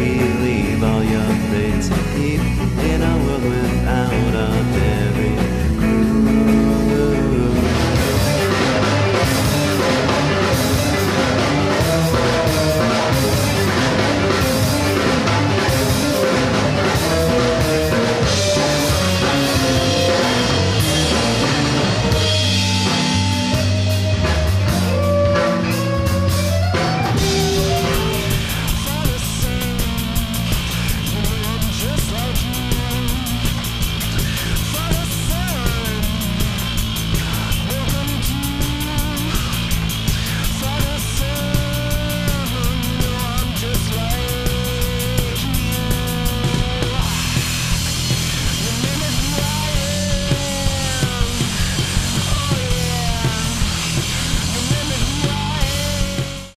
we leave our young brains